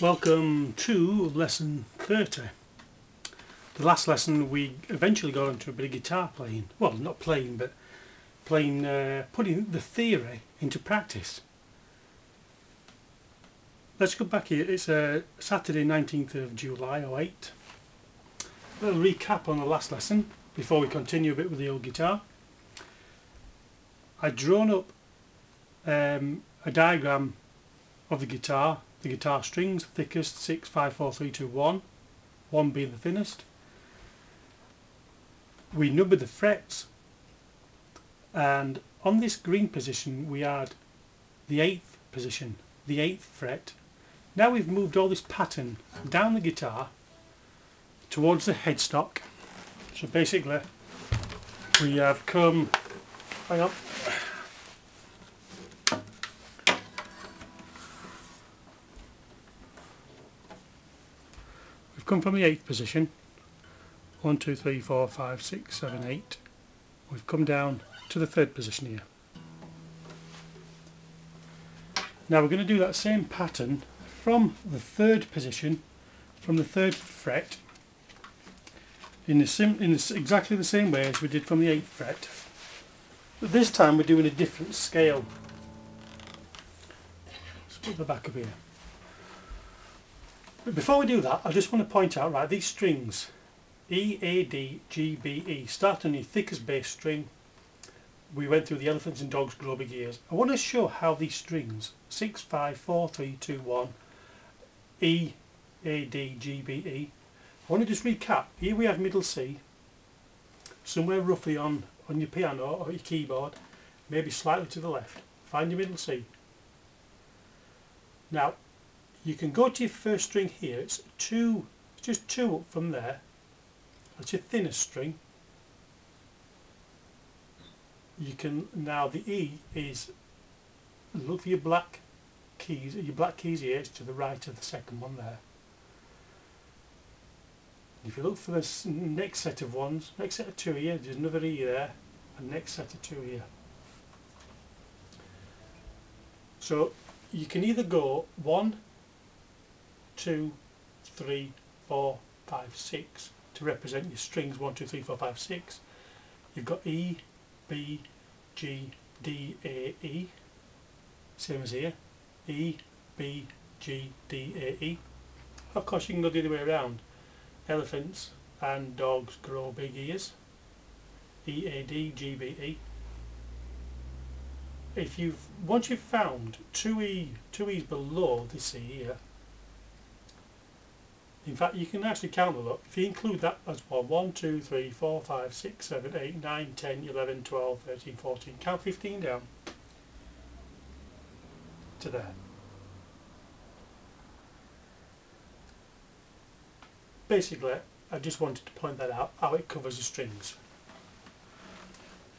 Welcome to lesson 30. The last lesson we eventually got into a bit of guitar playing. Well, not playing, but playing, uh, putting the theory into practice. Let's go back here. It's uh, Saturday 19th of July 08. A little recap on the last lesson before we continue a bit with the old guitar. I'd drawn up um, a diagram of the guitar, the guitar strings, thickest 6, 5, 4, 3, 2, 1, 1 being the thinnest. We number the frets and on this green position we add the 8th position, the 8th fret. Now we've moved all this pattern down the guitar towards the headstock. So basically we have come, hang on, come from the 8th position. 1, 2, 3, 4, 5, 6, 7, 8. We've come down to the third position here. Now we're going to do that same pattern from the third position, from the third fret, in, the sim in the, exactly the same way as we did from the 8th fret. But this time we're doing a different scale. Let's put the back up here. But before we do that, I just want to point out, right, these strings, E, A, D, G, B, E, start on the thickest bass string. We went through the elephants and dogs grow big ears. I want to show how these strings, 6, 5, 4, 3, 2, 1, E, A, D, G, B, E. I want to just recap. Here we have middle C, somewhere roughly on, on your piano or your keyboard, maybe slightly to the left. Find your middle C. Now, you can go to your first string here, it's two, just two up from there, that's your thinnest string. You can, now the E is, look for your black keys, your black keys here, it's to the right of the second one there. If you look for this next set of ones, next set of two here, there's another E there, and next set of two here. So you can either go one, two, three, four, five, six to represent your strings one, two, three, four, five, six. You've got E, B, G, D, A, E. Same as here. E, B, G, D, A, E. Of course you can go the other way around. Elephants and dogs grow big ears. E, A, D, G, B, E. If you've once you've found two E two E's below this E here, in fact, you can actually count them up. If you include that as well, 1, 2, 3, 4, 5, 6, 7, 8, 9, 10, 11, 12, 13, 14. Count 15 down to there. Basically, I just wanted to point that out, how it covers the strings.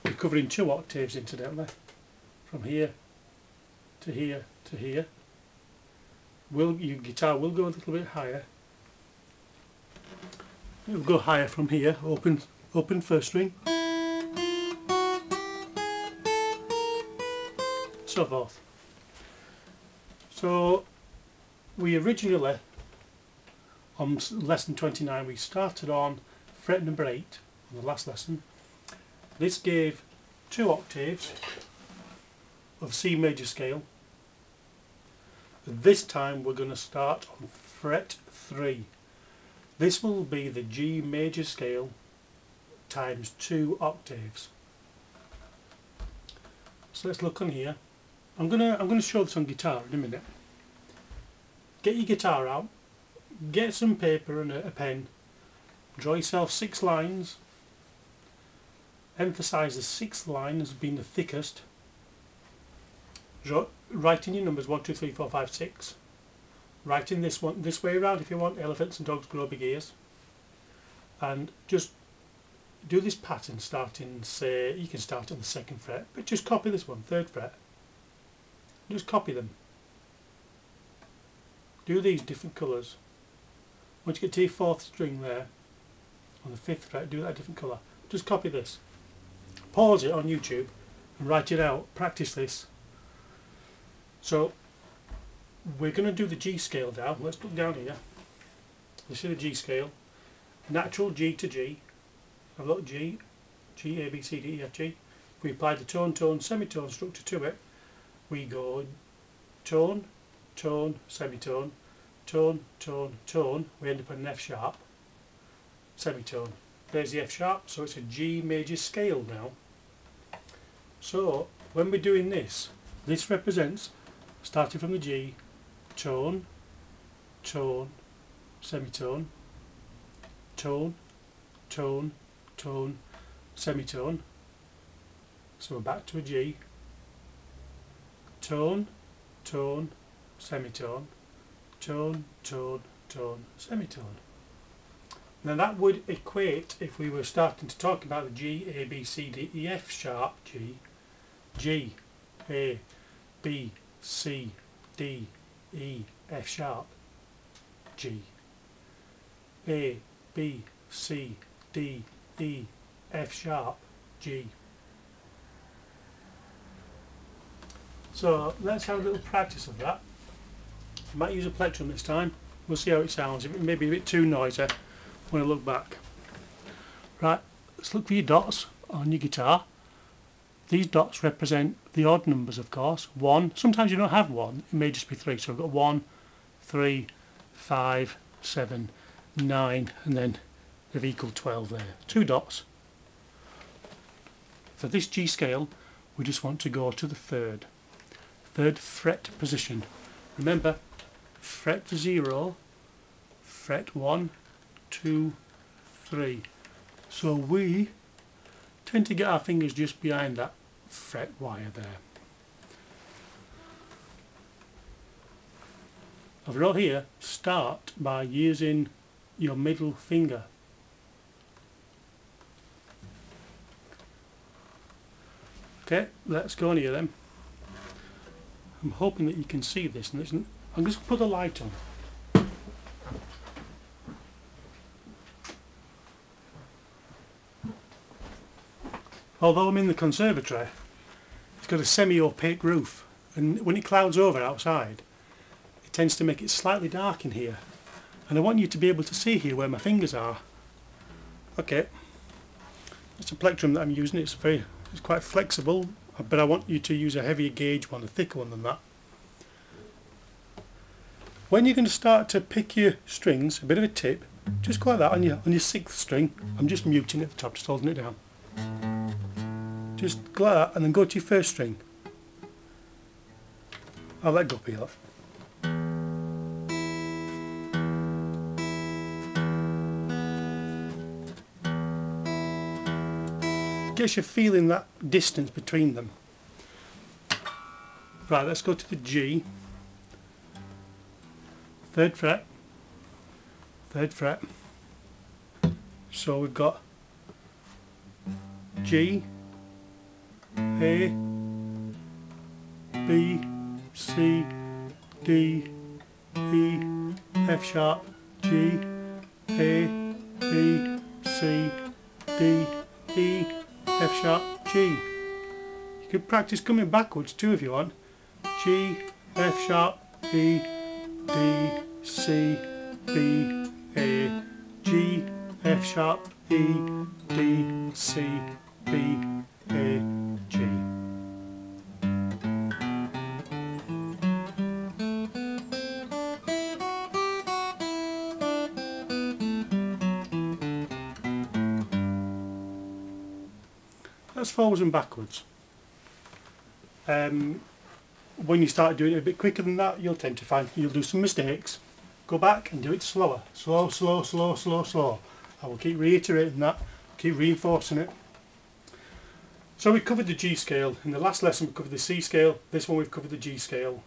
We're covering two octaves incidentally, from here to here to here. Will Your guitar will go a little bit higher It'll go higher from here, open, open first string. So forth. So we originally, on lesson 29, we started on fret number 8 on the last lesson. This gave two octaves of C major scale. This time we're going to start on fret 3 this will be the G major scale times two octaves. So let's look on here. I'm gonna I'm gonna show this on guitar in a minute. Get your guitar out, get some paper and a, a pen, draw yourself six lines, emphasise the sixth line as being the thickest, draw, write in your numbers 1, 2, 3, 4, 5, 6, writing this one this way around if you want elephants and dogs grow big ears. And just do this pattern starting say you can start on the second fret but just copy this one third fret. Just copy them. Do these different colours. Once you get to your fourth string there on the fifth fret do that different colour. Just copy this. Pause it on YouTube and write it out. Practice this. So we're going to do the G scale now. Let's look down here. This is the G scale. Natural G to G. I've got G, G, A, B, C, D, E, F, G. If we apply the tone, tone, semitone structure to it, we go tone, tone, semitone, tone, tone, tone. We end up on an F sharp, semitone. There's the F sharp, so it's a G major scale now. So when we're doing this, this represents, starting from the G, tone, tone, semitone, tone, tone, tone, semitone. So we're back to a G, tone, tone, semitone, tone, tone, tone, semitone. Now that would equate if we were starting to talk about the G, A, B, C, D, E, F sharp G, G, A, B, C, D, E, F sharp, G, A, B, C, D, E, F sharp, G. So let's have a little practice of that. I might use a plectrum this time. We'll see how it sounds. It may be a bit too noisy when I look back. Right, let's look for your dots on your guitar. These dots represent the odd numbers, of course. One, sometimes you don't have one, it may just be three. So I've got one, three, five, seven, nine, and then they've equal 12 there. Two dots. For this G scale, we just want to go to the third. Third fret position. Remember, fret 0, fret 1, 2, 3. So we tend to get our fingers just behind that fret wire there. Overall here, start by using your middle finger. Okay, let's go on here then. I'm hoping that you can see this and. I'm just going to put the light on. Although I'm in the conservatory, it's got a semi-opaque roof and when it clouds over outside it tends to make it slightly dark in here. And I want you to be able to see here where my fingers are. Okay, it's a plectrum that I'm using, it's very, it's quite flexible but I want you to use a heavier gauge one, a thicker one than that. When you're going to start to pick your strings, a bit of a tip, just go like that on your, on your sixth string, I'm just muting at the top, just holding it down just like that and then go to your first string. I'll let go peel off. Gets you feeling that distance between them. Right, let's go to the G. Third fret. Third fret. So we've got G, a B C D E F sharp G A B C D E F sharp G. You could practice coming backwards too if you want. G F sharp E D C B A G F sharp E D C B that's forwards and backwards. Um, when you start doing it a bit quicker than that, you'll tend to find you'll do some mistakes. Go back and do it slower. Slow, slow, slow, slow, slow. I will keep reiterating that, keep reinforcing it. So we covered the G scale. In the last lesson we covered the C scale. This one we've covered the G scale.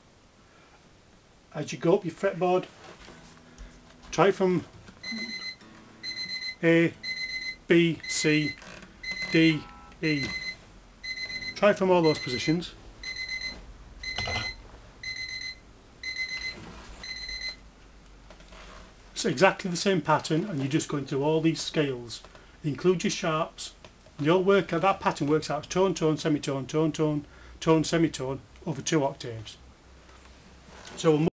As you go up your fretboard, try from A, B, C, D, E. Try from all those positions. It's exactly the same pattern and you're just going through all these scales. Include your sharps. You'll work that pattern works out tone, tone, semitone, tone, tone, tone, semitone over two octaves. So